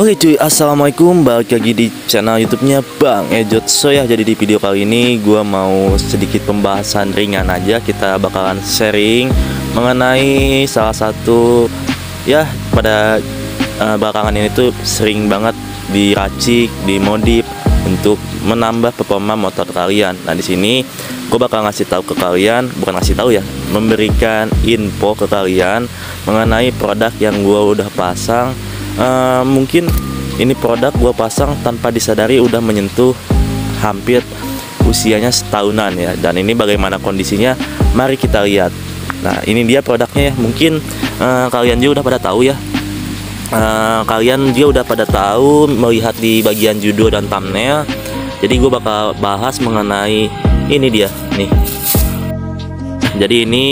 Oke cuy, assalamualaikum balik lagi di channel YouTube-nya Bang Ejot So ya, jadi di video kali ini gue mau sedikit pembahasan ringan aja. Kita bakalan sharing mengenai salah satu ya pada uh, belakangan ini tuh sering banget diracik, dimodif untuk menambah performa motor kalian. Nah di sini gue bakal ngasih tahu ke kalian, bukan ngasih tahu ya, memberikan info ke kalian mengenai produk yang gue udah pasang uh, mungkin ini produk gue pasang tanpa disadari udah menyentuh hampir usianya setahunan ya. Dan ini bagaimana kondisinya mari kita lihat. Nah ini dia produknya ya. Mungkin uh, kalian juga udah pada tahu ya. Uh, kalian juga udah pada tahu melihat di bagian judul dan thumbnail. Jadi gue bakal bahas mengenai ini dia nih. Jadi ini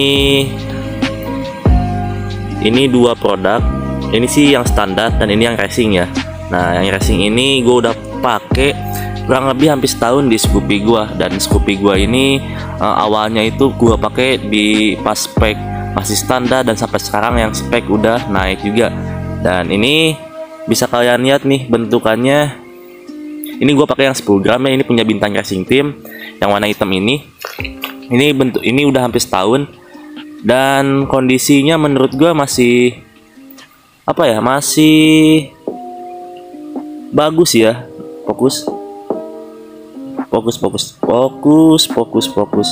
ini dua produk ini sih yang standar dan ini yang racing ya. Nah yang racing ini gue udah pakai kurang lebih hampir setahun di Scoopy gue dan Scoopy gue ini uh, awalnya itu gue pakai di pas spek masih standar dan sampai sekarang yang spek udah naik juga. Dan ini bisa kalian lihat nih bentukannya. Ini gue pakai yang 10 gram ya ini punya bintang racing team yang warna hitam ini. Ini bentuk ini udah hampir setahun. Dan kondisinya menurut gue masih apa ya masih bagus ya fokus. Fokus fokus fokus fokus fokus.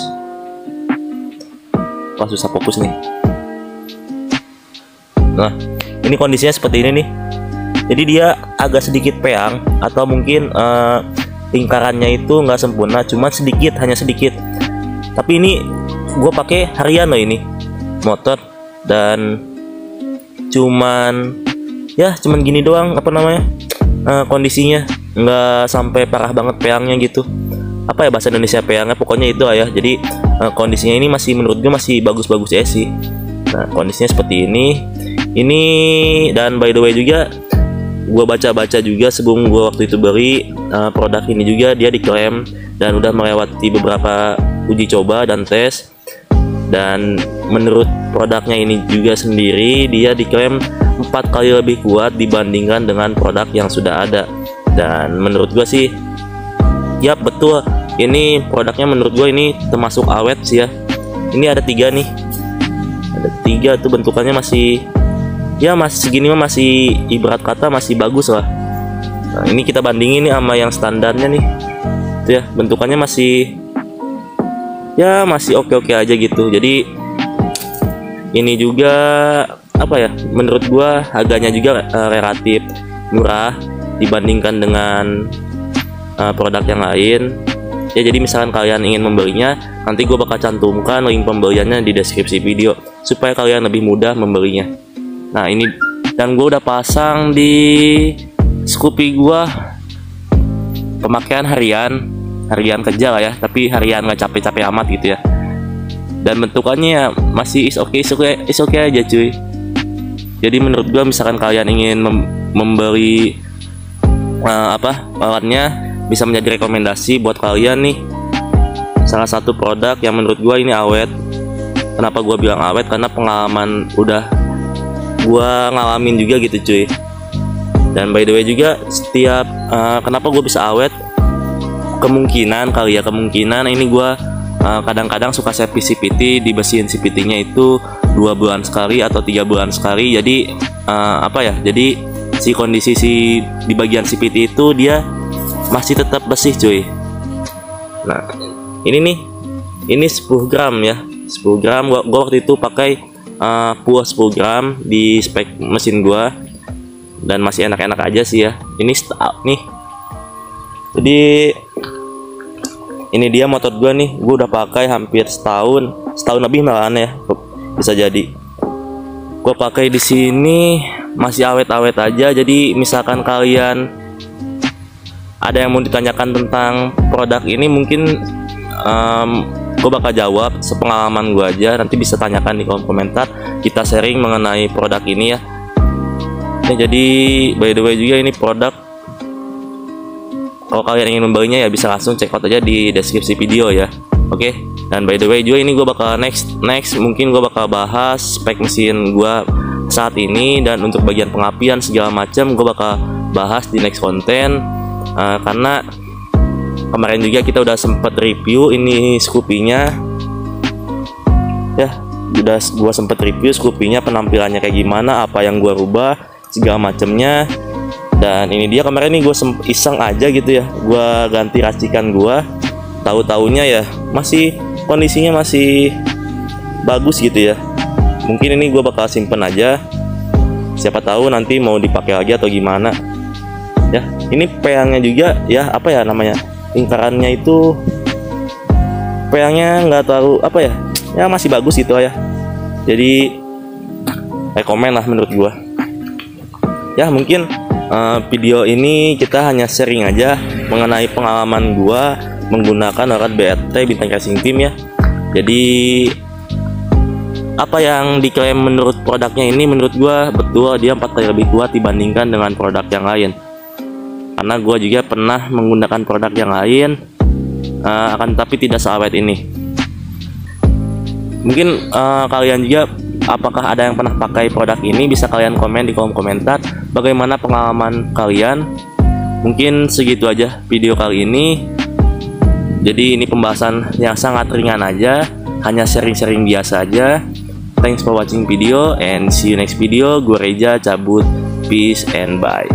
Wah susah fokus nih. Nah ini kondisinya seperti ini nih. Jadi dia agak sedikit peang atau mungkin uh, lingkarannya itu nggak sempurna cuma sedikit hanya sedikit. Tapi ini gue pakai harian loh ini motor dan cuman ya cuman gini doang apa namanya uh, kondisinya. Nggak sampai parah banget peangnya gitu. Apa ya bahasa Indonesia peangnya? Pokoknya itu ya. Jadi uh, kondisinya ini masih menurut gue masih bagus-bagus ya sih. Nah kondisinya seperti ini. Ini dan by the way juga gue baca-baca juga sebelum gue waktu itu beli uh, produk ini juga dia diklaim dan udah melewati beberapa uji coba dan tes dan menurut produknya ini juga sendiri dia diklaim empat kali lebih kuat dibandingkan dengan produk yang sudah ada. Dan menurut gue sih ya betul ini produknya menurut gue ini termasuk awet sih ya. Ini ada tiga nih. Ada tiga tuh bentukannya masih ya masih segini mah masih ibarat kata masih bagus lah. Nah ini kita bandingin nih sama yang standarnya nih. Tuh ya bentukannya masih ya masih oke-oke aja gitu. Jadi ini juga apa ya menurut gua harganya juga uh, relatif murah dibandingkan dengan uh, produk yang lain. Ya jadi misalkan kalian ingin membelinya nanti gue bakal cantumkan link pembeliannya di deskripsi video supaya kalian lebih mudah membelinya. Nah ini dan gue udah pasang di Scoopy gue pemakaian harian harian kerja lah ya tapi harian nggak capek-capek amat gitu ya. Dan bentukannya masih is okay is okay, is okay aja cuy. Jadi menurut gua misalkan kalian ingin mem membeli uh, apa alatnya bisa menjadi rekomendasi buat kalian nih. Salah satu produk yang menurut gua ini awet. Kenapa gua bilang awet? Karena pengalaman udah gua ngalamin juga gitu cuy. Dan by the way juga setiap uh, kenapa gue bisa awet kemungkinan kali ya kemungkinan. Ini gue uh, kadang-kadang suka servis CPT dibersihin CPT-nya itu dua bulan sekali atau tiga bulan sekali. Jadi uh, apa ya jadi si kondisi si di bagian CPT itu dia masih tetap bersih cuy. Nah ini nih ini 10 gram ya. 10 gram gua, gua waktu itu pakai uh, puas 10 gram di spek mesin gua. Dan masih enak-enak aja sih ya. Ini nih. Jadi ini dia motor gue nih. Gue udah pakai hampir setahun. Setahun lebih malahan ya bisa jadi. Gue pakai di sini masih awet-awet aja. Jadi misalkan kalian ada yang mau ditanyakan tentang produk ini mungkin um, gue bakal jawab sepengalaman gue aja. Nanti bisa tanyakan di kolom komentar. Kita sharing mengenai produk ini ya. Ini jadi by the way juga ini produk kalau kalian ingin membelinya ya bisa langsung check out aja di deskripsi video ya. Oke? Okay? dan by the way juga ini gue bakal next next mungkin gue bakal bahas spek mesin gue saat ini dan untuk bagian pengapian segala macam gue bakal bahas di next konten. Uh, karena kemarin juga kita udah sempet review ini Scoopy-nya. Ya udah gua sempet review Scoopy-nya penampilannya kayak gimana apa yang gua rubah segala macemnya dan ini dia kemarin nih gue iseng aja gitu ya. Gue ganti racikan gue tahu taunya ya masih kondisinya masih bagus gitu ya. Mungkin ini gue bakal simpen aja. Siapa tahu nanti mau dipakai lagi atau gimana. Ya ini peangnya juga ya apa ya namanya lingkarannya itu peangnya nggak tahu apa ya ya masih bagus gitu ya. Jadi rekomen lah menurut gue ya mungkin uh, video ini kita hanya sharing aja mengenai pengalaman gua menggunakan alat BRT Bintang Racing Team ya. Jadi apa yang diklaim menurut produknya ini menurut gua betul dia empat kali lebih kuat dibandingkan dengan produk yang lain. Karena gua juga pernah menggunakan produk yang lain uh, akan tapi tidak seawet ini. Mungkin uh, kalian juga apakah ada yang pernah pakai produk ini? Bisa kalian komen di kolom komentar. Bagaimana pengalaman kalian? Mungkin segitu aja video kali ini. Jadi ini pembahasan yang sangat ringan aja. Hanya sharing-sharing biasa aja. Thanks for watching video and see you next video. Gue Reja cabut. Peace and bye.